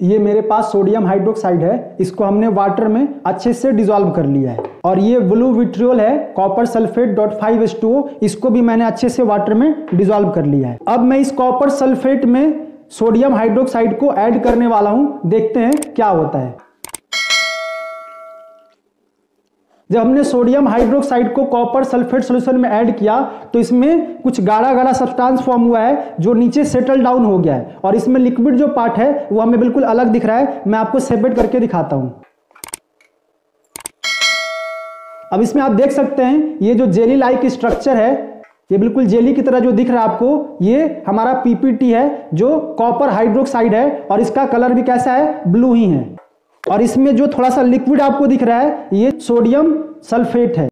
ये मेरे पास sodium hydroxide है, इसको हमने वाटर में अच्छे से डिजोल्व कर लिया है। और ये ब्लू विट्रियोल है copper sulphate dot five S two इसको भी मैंने अच्छे से वाटर में डिजोल्व कर लिया है। अब मैं इस कॉपर सल्फेट में सोडियम हाइड्रोक्साइड को ऐड करने वाला हूँ, देखते हैं क्या होता है। जब हमने सोडियम हाइड्रोक्साइड को कॉपर सल्फेट सोल्यूशन में ऐड किया तो इसमें कुछ गाढ़ा गाढ़ा सब्सटेंस फॉर्म हुआ है, जो नीचे सेटल डाउन हो गया है। और इसमें लिक्विड जो पार्ट है, वो हमें बिल्कुल अलग दिख रहा है। मैं आपको सेपरेट करके दिखाता हूँ। अब इसमें आप देख सकते हैं, ये जो जेली लाइक स्ट्रक्चर है, ये बिल्कुल जेली की तरह जो दिख रहा है आपको, ये हमारा पीपीटी है, जो कॉपर हाइड्रोक्साइड है, और इसका कलर भी कैसा है? ब्लू ही है। और इसमें जो थोड़ा सा लिक्विड आपको दिख रहा है ये सोडियम सल्फेट है।